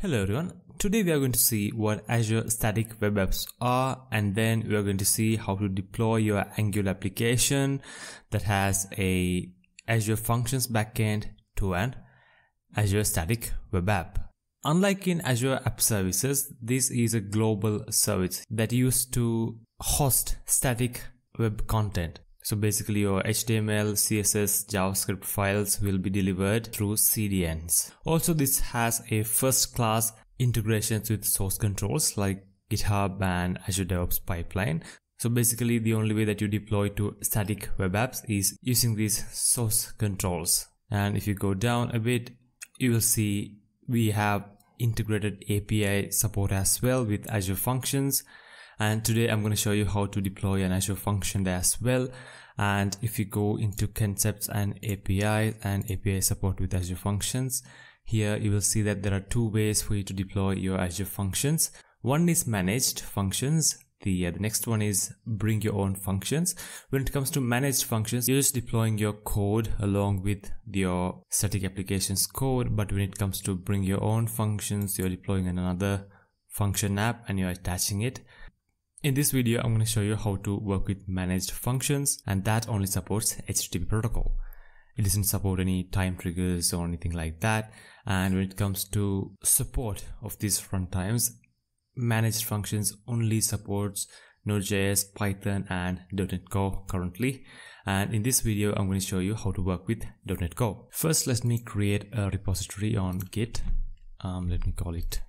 Hello everyone. Today we are going to see what Azure Static Web Apps are and then we are going to see how to deploy your Angular application that has a Azure Functions backend to an Azure Static Web App. Unlike in Azure App Services, this is a global service that used to host static web content. So basically your HTML, CSS, JavaScript files will be delivered through CDNs. Also this has a first class integrations with source controls like GitHub and Azure DevOps pipeline. So basically the only way that you deploy to static web apps is using these source controls. And if you go down a bit, you will see we have integrated API support as well with Azure Functions. And today I'm going to show you how to deploy an Azure function there as well and if you go into concepts and API and API support with Azure Functions, here you will see that there are two ways for you to deploy your Azure Functions. One is managed functions. The, uh, the next one is bring your own functions. When it comes to managed functions, you're just deploying your code along with your static applications code. But when it comes to bring your own functions, you're deploying another function app and you're attaching it. In this video, I'm going to show you how to work with managed functions and that only supports HTTP protocol. It doesn't support any time triggers or anything like that. And when it comes to support of these runtimes, managed functions only supports Node.js, Python and .NET Core currently. And in this video, I'm going to show you how to work with .NET Core. First, let me create a repository on Git. Um, let me call it.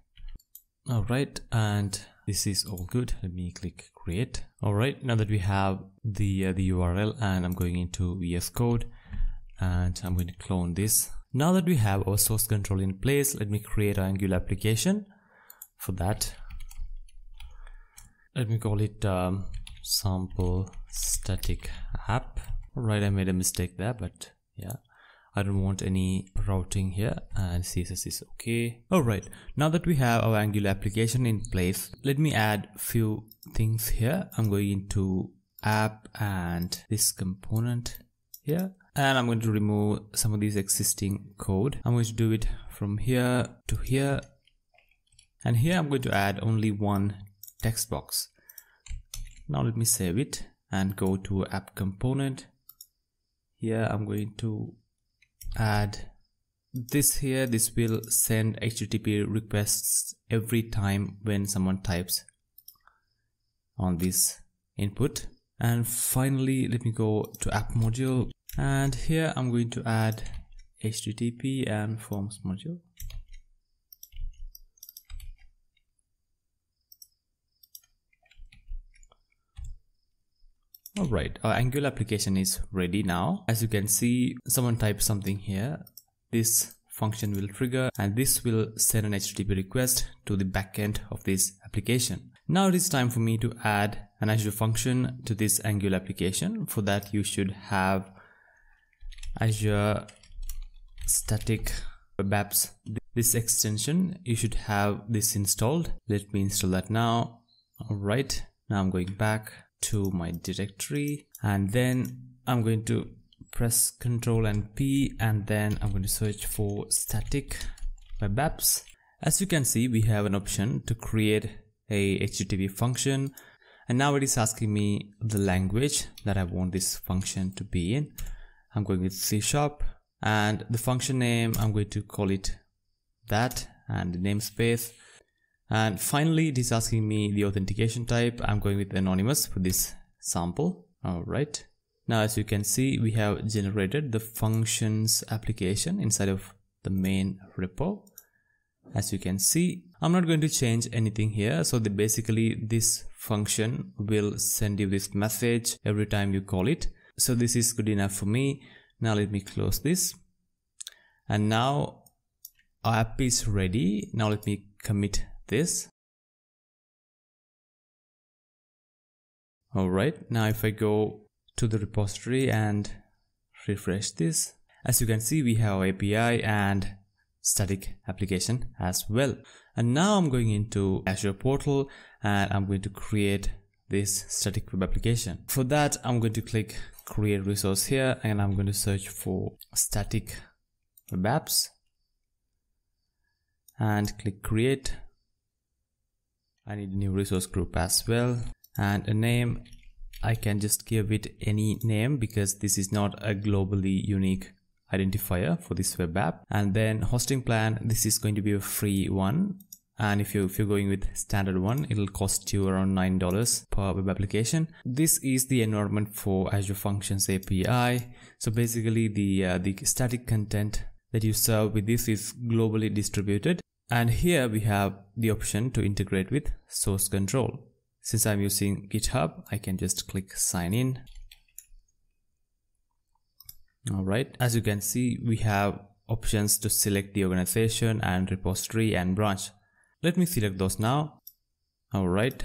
All right. And this is all good. Let me click create. All right now that we have the uh, the url and i'm going into vs code and i'm going to clone this. Now that we have our source control in place let me create an angular application for that. Let me call it um, sample static app. All right i made a mistake there but yeah I don't want any routing here and CSS is okay. Alright, now that we have our Angular application in place, let me add a few things here. I'm going into app and this component here and I'm going to remove some of these existing code. I'm going to do it from here to here and here I'm going to add only one text box. Now let me save it and go to app component. Here I'm going to add this here this will send http requests every time when someone types on this input. And finally let me go to app module. And here i'm going to add http and forms module Alright, our Angular application is ready now. As you can see, someone typed something here. This function will trigger and this will send an HTTP request to the backend of this application. Now it is time for me to add an Azure function to this Angular application. For that you should have Azure static web apps. This extension, you should have this installed. Let me install that now. Alright, now I'm going back to my directory and then I'm going to press Ctrl and P and then I'm going to search for static web apps. As you can see, we have an option to create a HTTP function and now it is asking me the language that I want this function to be in. I'm going with C sharp and the function name, I'm going to call it that and the namespace and finally, it is asking me the authentication type. I'm going with anonymous for this sample. All right. Now, as you can see, we have generated the functions application inside of the main repo. As you can see, I'm not going to change anything here. So basically this function will send you this message every time you call it. So this is good enough for me. Now let me close this. And now our app is ready. Now let me commit this. Alright, now if I go to the repository and refresh this, as you can see we have API and static application as well. And now I'm going into Azure portal and I'm going to create this static web application. For that, I'm going to click create resource here and I'm going to search for static web apps and click create. I need a new resource group as well. And a name. I can just give it any name because this is not a globally unique identifier for this web app. And then hosting plan this is going to be a free one. And if you if you're going with standard one it'll cost you around nine dollars per web application. This is the environment for azure functions api so basically the uh, the static content that you serve with this is globally distributed and here we have the option to integrate with source control. Since i'm using github i can just click sign in. All right. As you can see we have options to select the organization and repository and branch. Let me select those now. All right.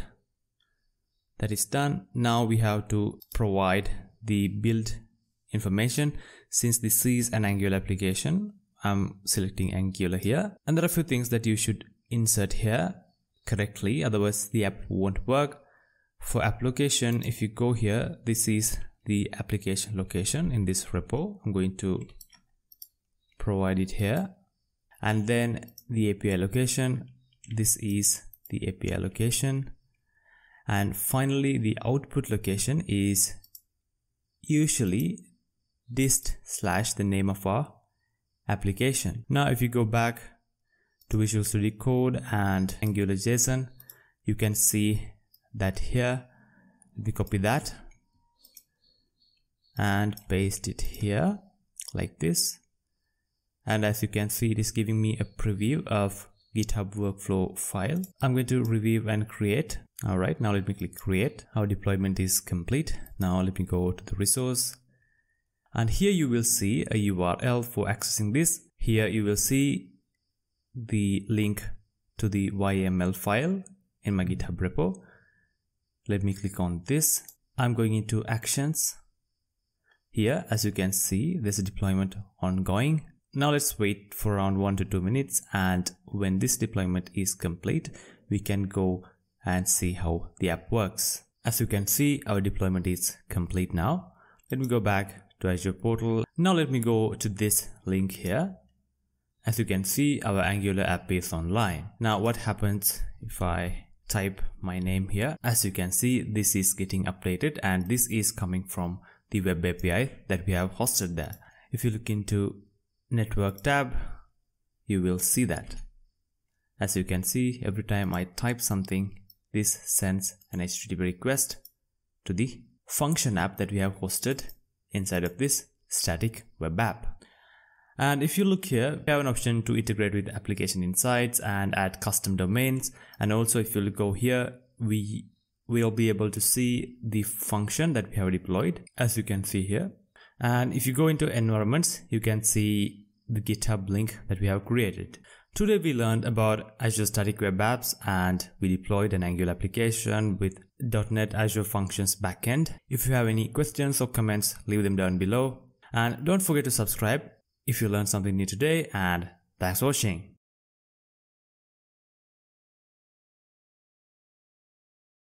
That is done. Now we have to provide the build information. Since this is an angular application i'm selecting angular here. And there are a few things that you should insert here correctly. Otherwise the app won't work. For application if you go here this is the application location in this repo. I'm going to provide it here. And then the API location. This is the API location. And finally the output location is usually dist slash the name of our application. Now if you go back to Visual Studio Code and Angular JSON, you can see that here, we copy that and paste it here like this. And as you can see it is giving me a preview of github workflow file. I'm going to review and create. All right now let me click create. Our deployment is complete. Now let me go to the resource and here you will see a url for accessing this here you will see the link to the yml file in my github repo let me click on this i'm going into actions here, as you can see, there's a deployment ongoing. Now let's wait for around one to two minutes and when this deployment is complete, we can go and see how the app works. As you can see, our deployment is complete now. Let me go back to Azure portal. Now let me go to this link here. As you can see, our Angular app is online. Now what happens if I type my name here? As you can see, this is getting updated and this is coming from the web API that we have hosted there. If you look into network tab, you will see that. As you can see, every time I type something, this sends an HTTP request to the function app that we have hosted inside of this static web app. And if you look here, we have an option to integrate with application insights and add custom domains. And also if you go here, we we'll be able to see the function that we have deployed as you can see here and if you go into environments you can see the github link that we have created today we learned about azure static web apps and we deployed an angular application with. Net azure functions backend. If you have any questions or comments leave them down below. And don't forget to subscribe if you learned something new today and thanks for watching